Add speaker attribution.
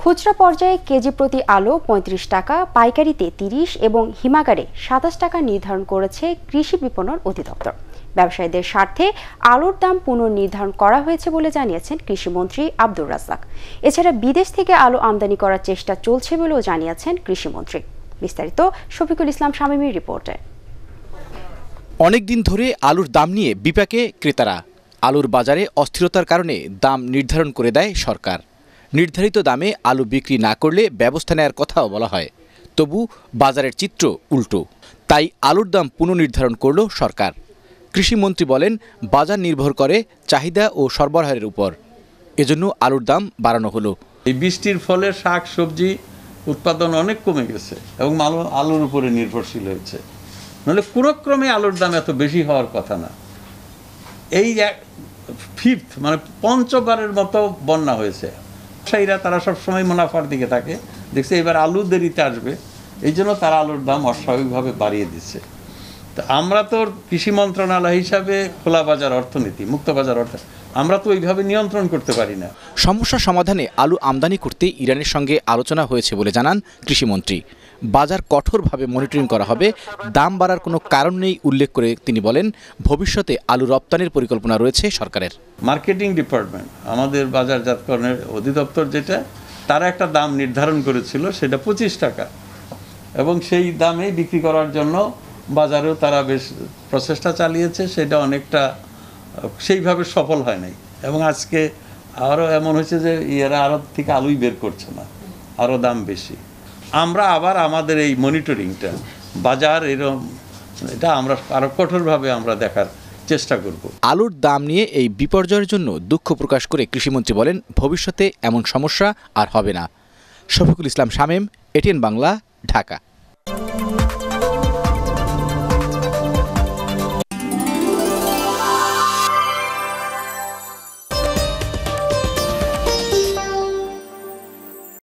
Speaker 1: খুচরা পর্যায়ে কেজি প্রতি আলু পঁয়ত্রিশ টাকা, পাইকারিতে তিরিশ এবং হিমাগারে সাতাশ টাকা নির্ধারণ করেছে কৃষি বিপণন অধিদপ্তর। ব্যবসায়ীদের স্বার্থে আলুর দাম পুনর্নির্ধারণ করা হয়েছে বলে জানিয়েছেন কৃষিমন্ত্রী আব্দুর রাজ্জাক। এছাড়া বিদেশ থেকে আলু আমদানি করার চেষ্টা চলছে বলেও জানিয়েছেন কৃষিমন্ত্রী। বিস্তারিত শফিকুল ইসলাম শামীমের রিপোর্টে।
Speaker 2: অনেকদিন ধরে আলুর দাম নিয়ে বিপাকে ক্রেতারা। আলুর বাজারে অস্থিরতার কারণে দাম নির্ধারণ করে দেয় সরকার। নির্ধারিত দামে আলু বিক্রি না করলে ব্যবস্থা নেয়ার কথাও বলা হয়। তবু বাজারের চিত্র উল্টো। তাই আলুর দাম পুনর্নির্ধারণ করল সরকার। কৃষিমন্ত্রী বলেন, বাজার নির্ভর করে চাহিদা ও সরবরাহের উপর। এজন্য আলুর দাম বাড়ানো হলো।
Speaker 3: এই বৃষ্টির ফলে শাক, সবজি উৎপাদন অনেক কমে গেছে এবং আলু আলুর উপরে নির্ভরশীল হয়েছে। নাহলে কোনোক্রমে আলুর দাম এত বেশি হওয়ার কথা না। এই ফিফথ মানে পঞ্চবারের মতো বন্যা হয়েছে। ব্যবসায়ীরা তারা সব সময় মুনাফার দিকে থাকে। দেখছে এবার আলু দেরিতে আসবে। এই জন্য তারা আলুর দাম অস্বাভাবিকভাবে বাড়িয়ে দিচ্ছে। তো আমরা তো কৃষি মন্ত্রণালয় হিসাবে খোলা বাজার অর্থনীতি মুক্ত বাজার অর্থ আমরা তো ওইভাবে নিয়ন্ত্রণ করতে পারি না।
Speaker 2: সমস্যা সমাধানে আলু আমদানি করতে ইরানের সঙ্গে আলোচনা হয়েছে বলে জানান কৃষিমন্ত্রী। বাজার কঠোরভাবে মনিটরিং করা হবে দাম বাড়ার কোনো কারণ নেই উল্লেখ করে তিনি বলেন ভবিষ্যতে আলু রপ্তানির পরিকল্পনা রয়েছে সরকারের।
Speaker 3: মার্কেটিং ডিপার্টমেন্ট আমাদের বাজারজাতকরণের অধিদপ্তর যেটা তারা একটা দাম নির্ধারণ করেছিল সেটা পঁচিশ টাকা। এবং সেই দামেই বিক্রি করার জন্য বাজারেও তারা বেশ প্রচেষ্টা চালিয়েছে, সেটা অনেকটা, সেইভাবে সফল হয় নাই। এবং আজকে আরও এমন হয়েছে যে এরা আরও থেকে আলুই বের করছে না, আরও দাম বেশি। আমরা আবার আমাদের এই মনিটরিংটা, বাজার এরম, এটা আমরা আরও কঠোরভাবে আমরা দেখার চেষ্টা করব।
Speaker 2: আলুর দাম নিয়ে এই বিপর্যয়ের জন্য দুঃখ প্রকাশ করে কৃষিমন্ত্রী বলেন, ভবিষ্যতে এমন সমস্যা আর হবে না। শফিকুল ইসলাম শামেম, এটিএন বাংলা, ঢাকা।